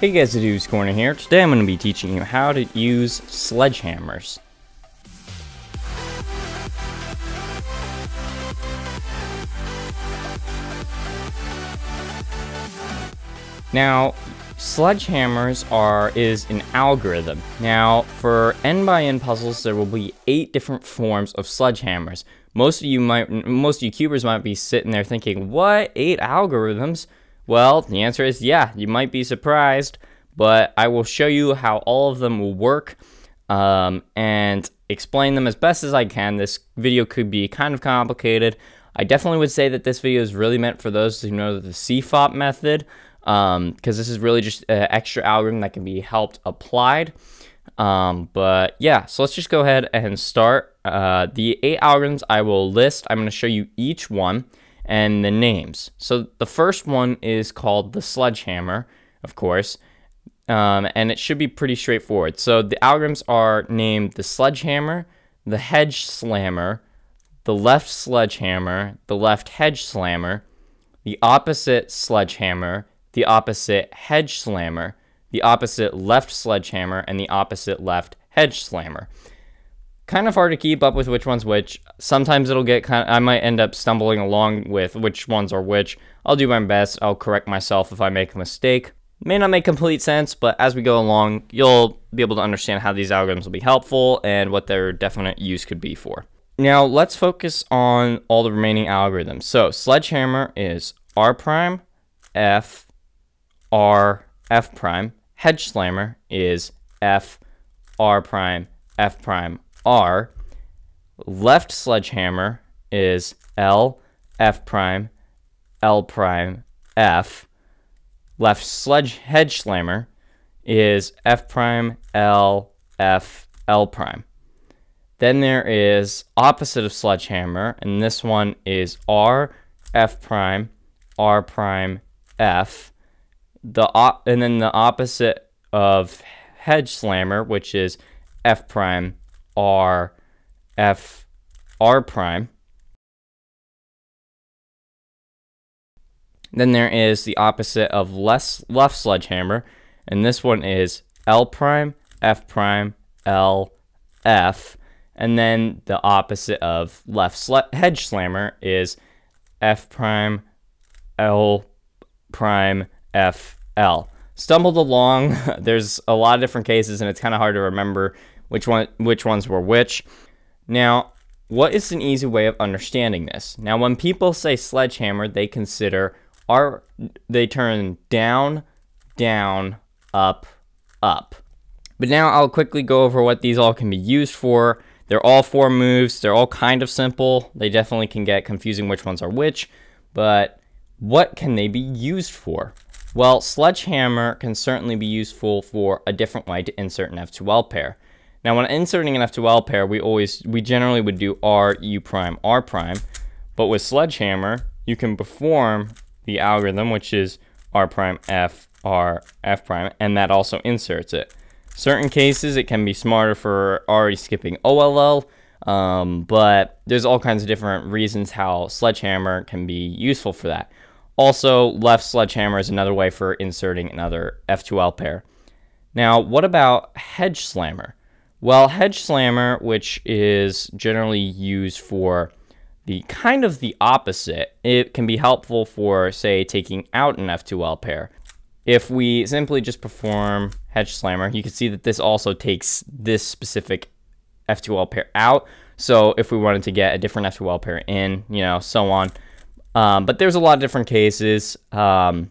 Hey guys, the Dude's Corner here. Today I'm going to be teaching you how to use sledgehammers. Now, sledgehammers are is an algorithm. Now, for n by n puzzles, there will be eight different forms of sledgehammers. Most of you might, most of you cubers might be sitting there thinking, "What? Eight algorithms?" Well, the answer is yeah. You might be surprised, but I will show you how all of them will work um, and explain them as best as I can. This video could be kind of complicated. I definitely would say that this video is really meant for those who know the CFOP method because um, this is really just an extra algorithm that can be helped applied. Um, but yeah, so let's just go ahead and start. Uh, the eight algorithms I will list, I'm going to show you each one and the names. So the first one is called the sledgehammer, of course, um, and it should be pretty straightforward. So the algorithms are named the sledgehammer, the hedge slammer, the left sledgehammer, the left hedge slammer, the opposite sledgehammer, the opposite hedge slammer, the opposite left sledgehammer, and the opposite left hedge slammer. Kind of hard to keep up with which one's which. Sometimes it'll get kind of, I might end up stumbling along with which ones are which. I'll do my best. I'll correct myself if I make a mistake. May not make complete sense, but as we go along, you'll be able to understand how these algorithms will be helpful and what their definite use could be for. Now, let's focus on all the remaining algorithms. So, sledgehammer is R prime, F, R, F prime. Hedge slammer is F, R prime, F prime, R. Left sledgehammer is L, F prime, L prime, F. Left sledge hedge slammer is F prime, L, F, L prime. Then there is opposite of sledgehammer, and this one is R, F prime, R prime, F the op- and then the opposite of hedge slammer, which is F prime R F R prime. Then there is the opposite of less left sledgehammer, and this one is L prime F prime L F. And then the opposite of left hedge slammer is F prime L prime FL. Stumbled along. There's a lot of different cases, and it's kind of hard to remember which one which ones were which. Now, what is an easy way of understanding this? Now, when people say sledgehammer, they consider are they turn down, down, up, up. But now I'll quickly go over what these all can be used for. They're all four moves. They're all kind of simple. They definitely can get confusing which ones are which, but what can they be used for? Well, Sledgehammer can certainly be useful for a different way to insert an F2L pair. Now, when inserting an F2L pair, we always, we generally would do R, U prime, R prime, but with Sledgehammer, you can perform the algorithm, which is R prime, F, R, F prime, and that also inserts it. Certain cases, it can be smarter for already skipping OLL, um, but there's all kinds of different reasons how Sledgehammer can be useful for that. Also, left sledgehammer is another way for inserting another F2L pair. Now, what about hedge slammer? Well, hedge slammer, which is generally used for the kind of the opposite, it can be helpful for, say, taking out an F2L pair. If we simply just perform hedge slammer, you can see that this also takes this specific F2L pair out. So if we wanted to get a different F2L pair in, you know, so on, um, but there's a lot of different cases. Um,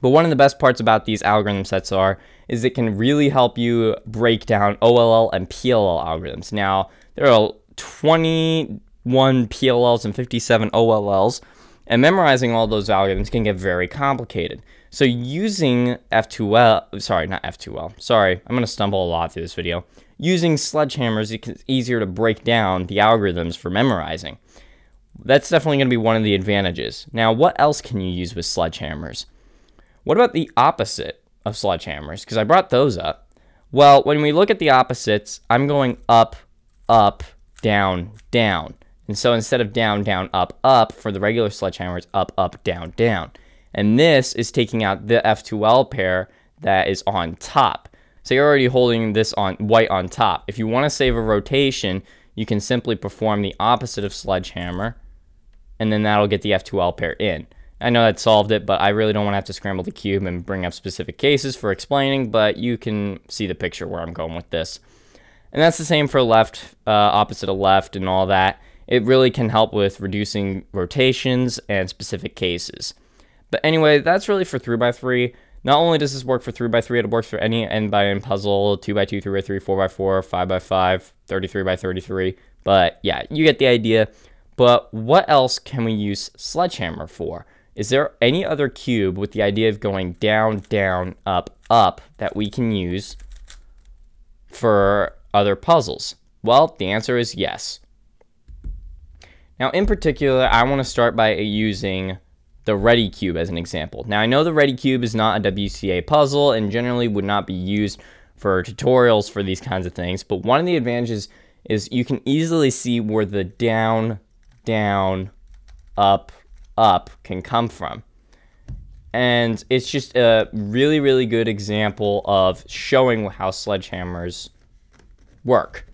but one of the best parts about these algorithm sets are is it can really help you break down OLL and PLL algorithms. Now, there are 21 PLLs and 57 OLLs, and memorizing all those algorithms can get very complicated. So using F2L, sorry, not F2L, sorry, I'm going to stumble a lot through this video. Using sledgehammers, it's easier to break down the algorithms for memorizing. That's definitely going to be one of the advantages. Now, what else can you use with sledgehammers? What about the opposite of sledgehammers? Because I brought those up. Well, when we look at the opposites, I'm going up, up, down, down. And so instead of down, down, up, up, for the regular sledgehammers, up, up, down, down. And this is taking out the F2L pair that is on top. So you're already holding this on white on top. If you want to save a rotation, you can simply perform the opposite of sledgehammer, and then that'll get the F2L pair in. I know that solved it, but I really don't want to have to scramble the cube and bring up specific cases for explaining, but you can see the picture where I'm going with this. And that's the same for left, uh, opposite of left and all that. It really can help with reducing rotations and specific cases. But anyway, that's really for 3x3. Not only does this work for 3x3, it works for any n by n puzzle, 2x2, 3x3, 4x4, 5x5, 33x33. But yeah, you get the idea. But what else can we use Sledgehammer for? Is there any other cube with the idea of going down, down, up, up that we can use for other puzzles? Well, the answer is yes. Now, in particular, I want to start by using the Redi Cube as an example. Now, I know the Redi Cube is not a WCA puzzle and generally would not be used for tutorials for these kinds of things, but one of the advantages is you can easily see where the down, down, up, up can come from. And it's just a really, really good example of showing how sledgehammers work.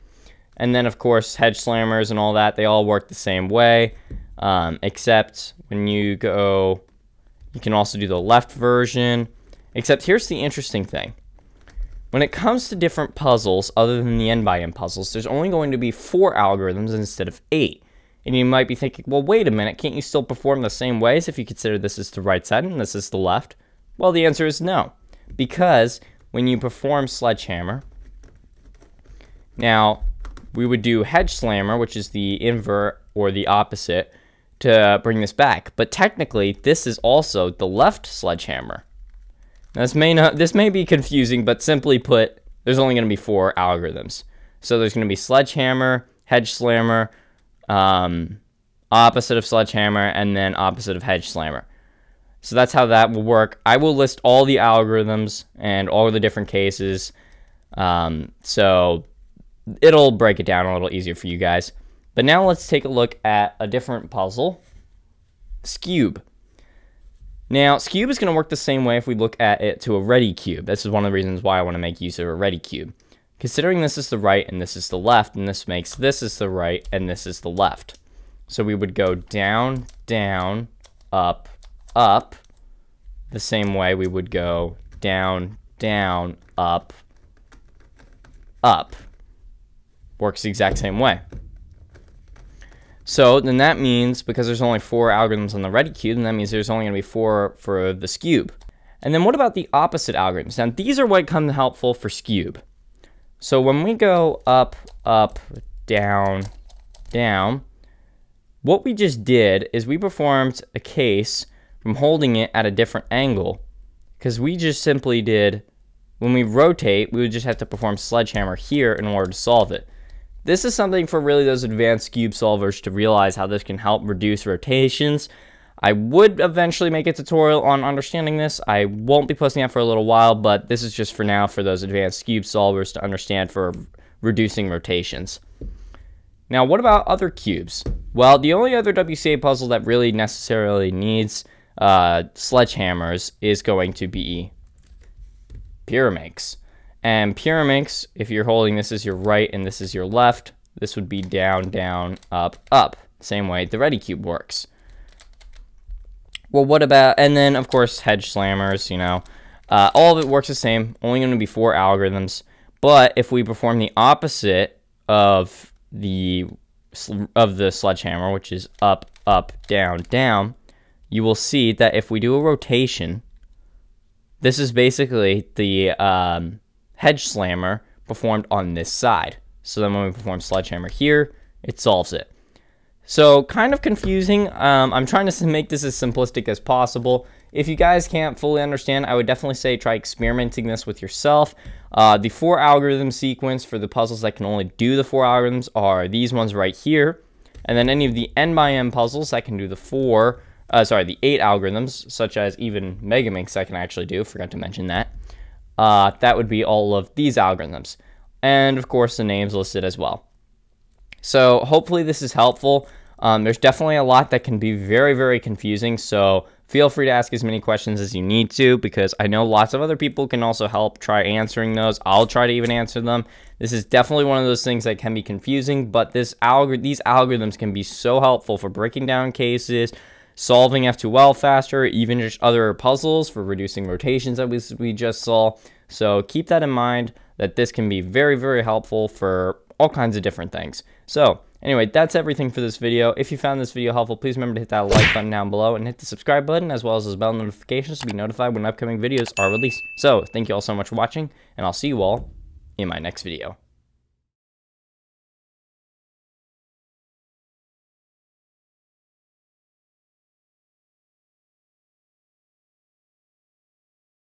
And then, of course, hedge slammers and all that, they all work the same way, um, except when you go, you can also do the left version. Except here's the interesting thing. When it comes to different puzzles, other than the n by n puzzles, there's only going to be four algorithms instead of eight. And you might be thinking, well, wait a minute, can't you still perform the same ways if you consider this is the right side and this is the left? Well, the answer is no. Because when you perform Sledgehammer, now we would do Hedge Slammer, which is the invert or the opposite, to bring this back. But technically, this is also the left Sledgehammer. Now, this may not, this may be confusing, but simply put, there's only going to be four algorithms. So there's going to be Sledgehammer, Hedge Slammer, um, opposite of Sledgehammer, and then opposite of Hedge Slammer. So that's how that will work. I will list all the algorithms and all the different cases. Um, so it'll break it down a little easier for you guys. But now let's take a look at a different puzzle, Skewb. Now, Skewb is going to work the same way if we look at it to a Redi cube. This is one of the reasons why I want to make use of a Redi cube. Considering this is the right and this is the left, and this makes this is the right and this is the left. So we would go down, down, up, up, the same way we would go down, down, up, up. Works the exact same way. So then that means, because there's only four algorithms on the Redi cube, then that means there's only going to be four for the Skewb. And then what about the opposite algorithms? Now these are what come helpful for Skewb. So when we go up, up, down, down, what we just did is we performed a case from holding it at a different angle because we just simply did, when we rotate, we would just have to perform sledgehammer here in order to solve it. This is something for really those advanced cube solvers to realize how this can help reduce rotations. I would eventually make a tutorial on understanding this. I won't be posting that for a little while, but this is just for now for those advanced cube solvers to understand for reducing rotations. Now, what about other cubes? Well, the only other WCA puzzle that really necessarily needs uh, sledgehammers is going to be Pyraminx. And Pyraminx, if you're holding this as your right and this is your left, this would be down, down, up, up. Same way the Redi Cube works. Well, what about, and then of course hedge slammers, you know, uh, all of it works the same, only going to be four algorithms. But if we perform the opposite of the of the sledgehammer, which is up, up, down, down, you will see that if we do a rotation, this is basically the um, hedge slammer performed on this side. So then when we perform sledgehammer here, it solves it. So kind of confusing. Um, I'm trying to make this as simplistic as possible. If you guys can't fully understand, I would definitely say try experimenting this with yourself. Uh, the four algorithm sequence for the puzzles that can only do the four algorithms are these ones right here. And then any of the n by n puzzles that can do the four, uh, sorry, the eight algorithms, such as even Megaminx I can actually do, forgot to mention that. Uh, that would be all of these algorithms. And of course the names listed as well. So hopefully this is helpful. Um, there's definitely a lot that can be very, very confusing. So Feel free to ask as many questions as you need to because I know lots of other people can also help try answering those. I'll try to even answer them. This is definitely one of those things that can be confusing, but this algor- these algorithms can be so helpful for breaking down cases, solving F2L faster, even just other puzzles for reducing rotations that we, we just saw. So keep that in mind that this can be very, very helpful for all kinds of different things. So anyway, that's everything for this video. If you found this video helpful, please remember to hit that like button down below and hit the subscribe button as well as the bell notifications to be notified when upcoming videos are released. So thank you all so much for watching and I'll see you all in my next video.